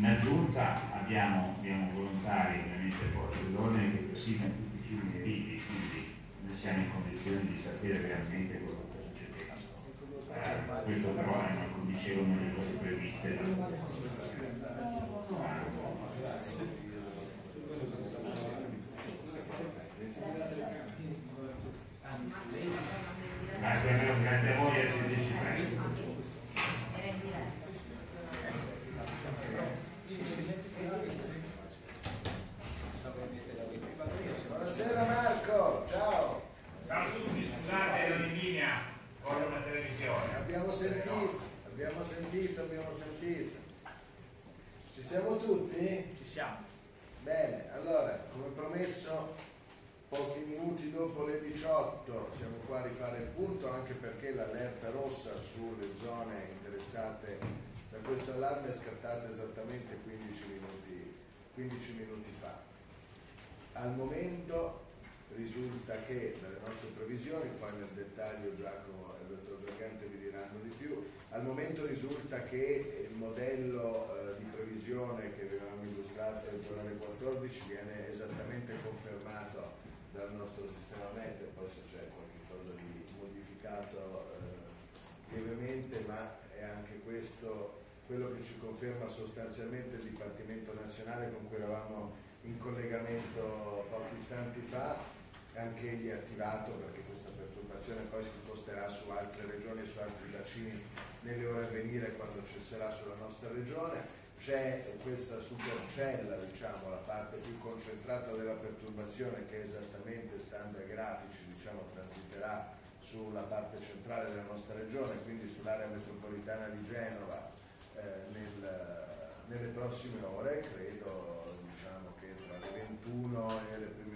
In aggiunta abbiamo, abbiamo volontari ovviamente Porcellone che persigono tutti i fiumi dei rivi, quindi noi siamo in condizione di sapere realmente che succedeva. Eh, questo però è, come dicevo, una delle cose previste dal Grazie a, grazie a voi e a ci presto. Era in diretta. Buonasera Marco, ciao. Ciao a tutti, scusate, ero in linea con una televisione. Abbiamo sentito, abbiamo sentito, abbiamo sentito. Ci siamo tutti? ci siamo. Bene, allora, come promesso, pochi minuti dopo le 18 siamo qua a rifare il punto, anche perché l'allerta rossa sulle zone interessate da questo allarme è scattata esattamente 15 minuti, 15 minuti fa. Al momento risulta che dalle nostre previsioni, poi nel dettaglio Giacomo e il dottor Dragante vi diranno di più, al momento risulta che il modello eh, di previsione che avevamo illustrato entro l'ore 14 viene esattamente confermato dal nostro sistema meteo, poi se c'è qualcosa di modificato eh, lievemente, ma è anche questo quello che ci conferma sostanzialmente il Dipartimento Nazionale con cui eravamo in collegamento pochi istanti fa, anche egli è attivato perché questa perturbazione poi si sposterà su altre regioni e su altri bacini nelle ore a venire quando cesserà sulla nostra regione. C'è questa supercella, diciamo, la parte più concentrata della perturbazione che esattamente stando ai grafici diciamo, transiterà sulla parte centrale della nostra regione, quindi sull'area metropolitana di Genova eh, nel, nelle prossime ore, credo diciamo, che tra le 21 e le prime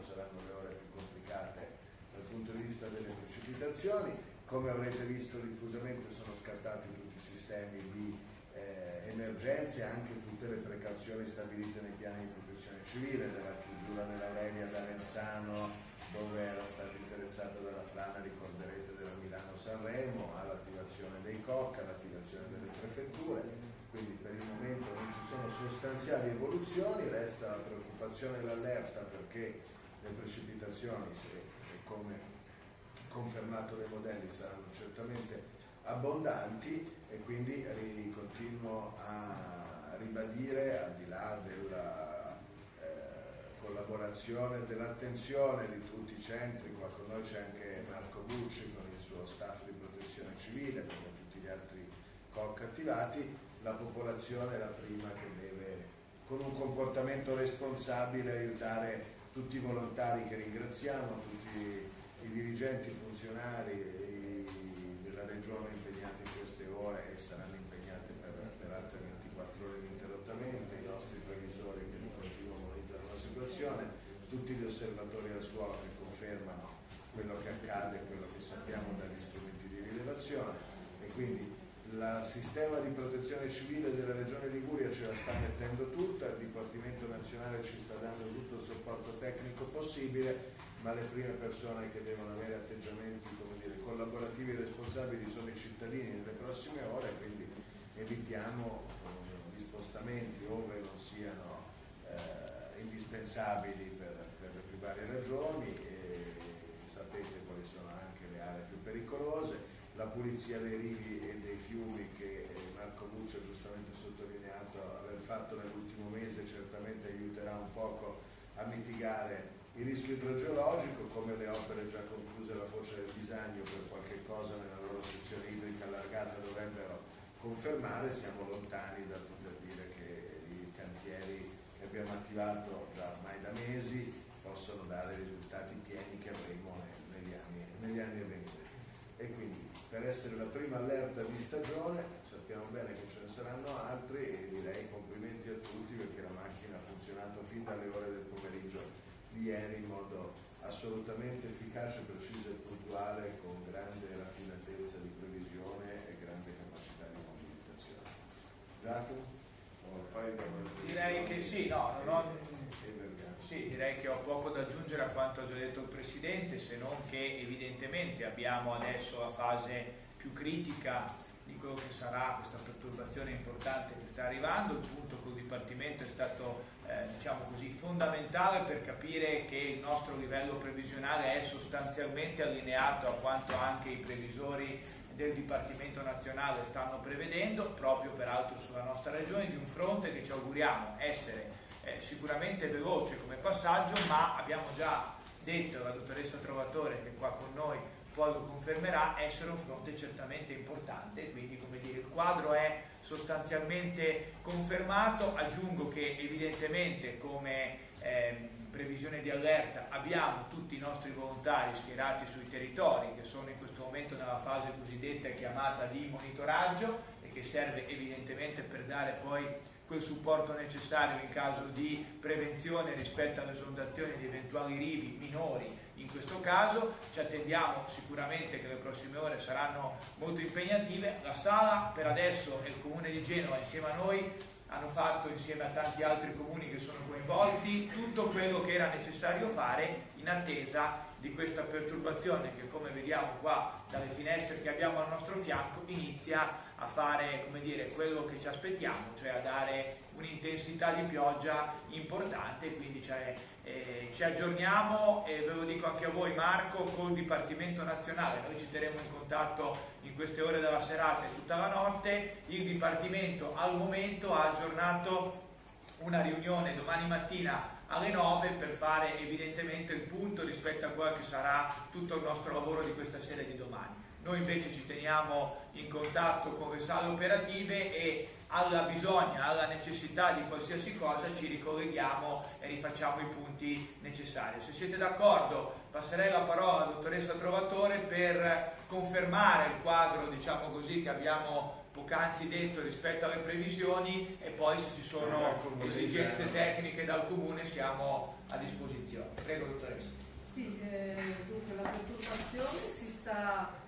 mattino saranno le ore più complicate dal punto di vista delle precipitazioni. Come avrete visto diffusamente sono scattati tutti i sistemi di eh, emergenze anche tutte le precauzioni stabilite nei piani di protezione civile, dalla chiusura dell'Aurelia da Renzano dove era stata interessata dalla frana, ricorderete, della Milano-Sanremo, all'attivazione dei COC, all'attivazione delle prefetture, quindi per il momento non ci sono sostanziali evoluzioni, resta la preoccupazione e l'allerta perché le precipitazioni, se, come confermato dai modelli, saranno certamente abbondanti e quindi continuo a ribadire al di là della eh, collaborazione, dell'attenzione di tutti i centri, qua con noi c'è anche Marco Bucci con il suo staff di protezione civile, come tutti gli altri COC attivati, la popolazione è la prima che deve con un comportamento responsabile aiutare tutti i volontari che ringraziamo, tutti i dirigenti funzionari della regione impegnati in queste ore e saranno impegnati per, per altre 24 ore ininterrottamente, i nostri previsori che di continuo monitorano la situazione, tutti gli osservatori al suolo che confermano quello che accade, quello che sappiamo dagli strumenti di rilevazione e quindi il sistema di protezione civile della regione Liguria ce la sta mettendo tutta, il Dipartimento Nazionale ci sta dando tutto il supporto tecnico possibile, ma le prime persone che devono avere atteggiamenti dire, collaborativi e responsabili sono i cittadini nelle prossime ore, quindi evitiamo eh, gli spostamenti ove non siano eh, indispensabili per, per le più varie ragioni e sapete quali sono anche le aree più pericolose la pulizia dei rivi e dei fiumi che eh, Marco Bucci ha giustamente sottolineato aver fatto nell'ultimo mese certamente aiuterà un poco a mitigare il rischio idrogeologico, come le opere già concluse alla foce del Bisagno per qualche cosa nella loro sezione idrica allargata dovrebbero confermare, siamo lontani dal poter dire che i cantieri che abbiamo attivato già ormai da mesi possono dare risultati pieni che avremo ne- negli anni, negli anni a venire e quindi per essere la prima allerta di stagione sappiamo bene che ce ne saranno altre altri e direi complimenti a tutti perché la macchina ha funzionato fin dalle ore del pomeriggio di ieri in modo assolutamente efficace, preciso e puntuale con grande raffinatezza di previsione e grande capacità di mobilitazione. Giacomo? Direi che sì, no, non ho. Sì, direi che ho poco da aggiungere a quanto ha già detto il Presidente, se non che evidentemente abbiamo adesso la fase più critica di quello che sarà questa perturbazione importante che sta arrivando, il punto col Dipartimento è stato eh, diciamo così, fondamentale per capire che il nostro livello previsionale è sostanzialmente allineato a quanto anche i previsori del Dipartimento Nazionale stanno prevedendo, proprio peraltro sulla nostra regione, di un fronte che ci auguriamo essere eh, sicuramente veloce come passaggio, ma abbiamo già detto alla dottoressa Trovatore che qua con noi poi lo confermerà, essere un fronte certamente importante, quindi come dire il quadro è sostanzialmente confermato, aggiungo che evidentemente come ehm, previsione di allerta abbiamo tutti i nostri volontari schierati sui territori che sono in questo momento nella fase cosiddetta chiamata di monitoraggio e che serve evidentemente per dare poi quel supporto necessario in caso di prevenzione rispetto all'esondazione di eventuali rivi minori. In questo caso, ci attendiamo sicuramente che le prossime ore saranno molto impegnative, la sala per adesso e il comune di Genova insieme a noi hanno fatto insieme a tanti altri comuni che sono coinvolti tutto quello che era necessario fare in attesa di questa perturbazione che come vediamo qua dalle finestre che abbiamo al nostro fianco inizia a fare come dire, quello che ci aspettiamo, cioè a dare un'intensità di pioggia importante, quindi cioè, eh, ci aggiorniamo e ve lo dico anche a voi Marco col Dipartimento Nazionale, noi ci terremo in contatto in queste ore della serata e tutta la notte, il Dipartimento al momento ha aggiornato una riunione domani mattina alle 9 per fare evidentemente il punto rispetto a quello che sarà tutto il nostro lavoro di questa sera e di domani. Noi invece ci teniamo in contatto con le sale operative e alla bisogna, alla necessità di qualsiasi cosa ci ricolleghiamo e rifacciamo i punti necessari. Se siete d'accordo passerei la parola alla dottoressa Trovatore per confermare il quadro, diciamo così, che abbiamo poc'anzi detto rispetto alle previsioni e poi se ci sono esigenze tecniche dal comune siamo a disposizione. Prego dottoressa. Sì, eh, dunque la perturbazione si sta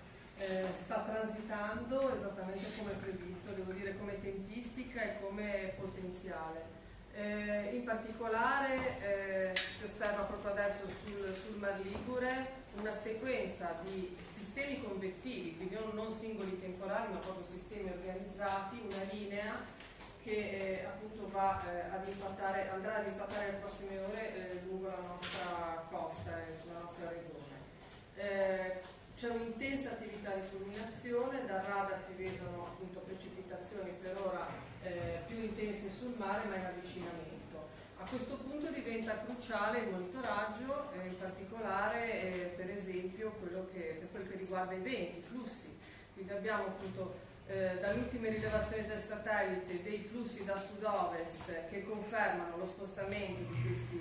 eh, sta transitando esattamente come previsto, devo dire come tempistica e come potenziale. Eh, in particolare eh, si osserva proprio adesso sul, sul, Mar Ligure una sequenza di sistemi convettivi, quindi non, non singoli temporali ma proprio sistemi organizzati, una linea che eh, appunto va, eh, ad impattare, andrà ad impattare le prossime ore eh, lungo la nostra costa e sulla nostra regione. C'è un'intensa attività di fulminazione, dal radar si vedono appunto precipitazioni per ora eh, più intense sul mare ma in avvicinamento. A questo punto diventa cruciale il monitoraggio, eh, in particolare eh, per esempio quello che, per quello che riguarda i venti, i flussi. Quindi abbiamo appunto eh, dalle ultime rilevazioni del satellite dei flussi da sud-ovest che confermano lo spostamento di, questi,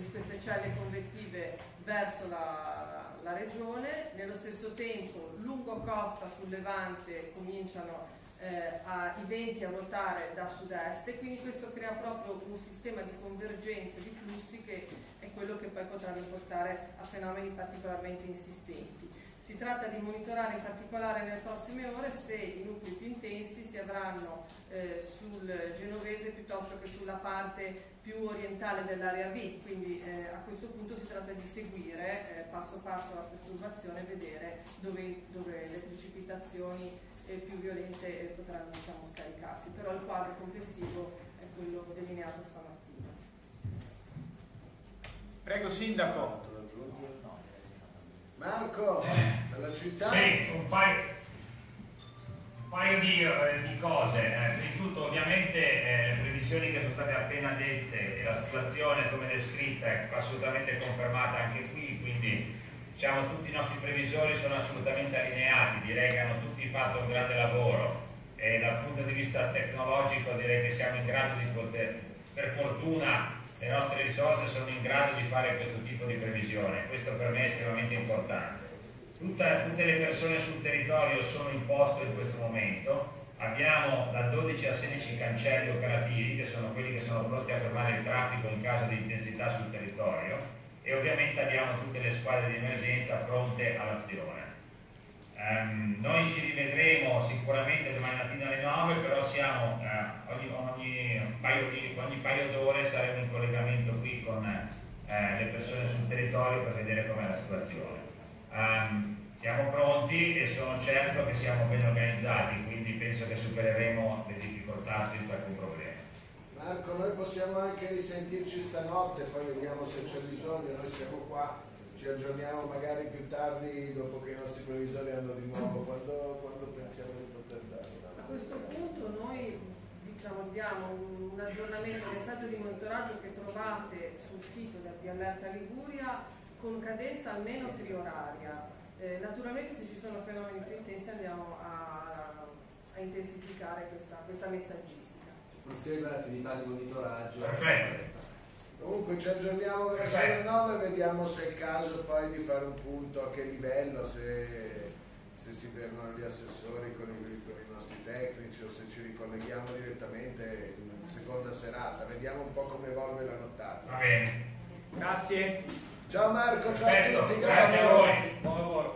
queste celle convettive verso la, la regione, nello stesso tempo lungo costa sul Levante cominciano eh, a, i venti a ruotare da sud-est e quindi questo crea proprio un sistema di convergenza di flussi che è quello che poi potrà riportare a fenomeni particolarmente insistenti. Si tratta di monitorare in particolare nelle prossime ore se i nuclei più intensi si avranno eh, sul genovese piuttosto che sulla parte più orientale dell'area B, quindi eh, a questo punto si tratta di seguire eh, passo passo la perturbazione e vedere dove, dove le precipitazioni eh, più violente eh, potranno diciamo, scaricarsi, però il quadro complessivo è quello delineato stamattina. Prego Sindaco. Marco, dalla città. Sì, un paio, un paio di, eh, di, cose. Eh, prima di tutto ovviamente eh, le previsioni che sono state appena dette e la situazione come descritta è assolutamente confermata anche qui, quindi diciamo, tutti i nostri previsori sono assolutamente allineati, direi che hanno tutti fatto un grande lavoro e dal punto di vista tecnologico direi che siamo in grado di poter, per fortuna le nostre risorse sono in grado di fare questo tipo di previsione, questo per me è estremamente importante. Tutta, tutte le persone sul territorio sono in posto in questo momento, abbiamo da 12 a 16 cancelli operativi, che sono quelli che sono pronti a fermare il traffico in caso di intensità sul territorio e ovviamente abbiamo tutte le squadre di emergenza pronte all'azione. Um, noi ci rivedremo sicuramente domani mattina alle 9, però siamo, uh, ogni, ogni, paio ogni, paio d'ore saremo in collegamento qui con uh, le persone sul territorio per vedere com'è la situazione. Um, siamo pronti e sono certo che siamo ben organizzati, quindi penso che supereremo le difficoltà senza alcun problema. Marco, noi possiamo anche risentirci stanotte, poi vediamo se c'è bisogno, noi siamo qua, ci aggiorniamo magari più tardi dopo che i nostri previsori hanno di nuovo, quando, quando pensiamo di poter dare? A questo punto noi diciamo, diamo un aggiornamento, un messaggio di monitoraggio che trovate sul sito di Allerta Liguria con cadenza almeno trioraria eh, naturalmente se ci sono fenomeni più intensi andiamo a, a intensificare questa, questa, messaggistica. Prosegue l'attività di monitoraggio. Perfetto. Comunque ci aggiorniamo verso le 9 e vediamo se è il caso poi di fare un punto a che livello, se, se si fermano gli assessori con i, con i, nostri tecnici o se ci ricolleghiamo direttamente in seconda serata. Vediamo un po' come evolve la nottata. Va bene. Grazie. Ciao Marco, ciao Perfetto, a tutti, grazie a voi. Buon lavoro.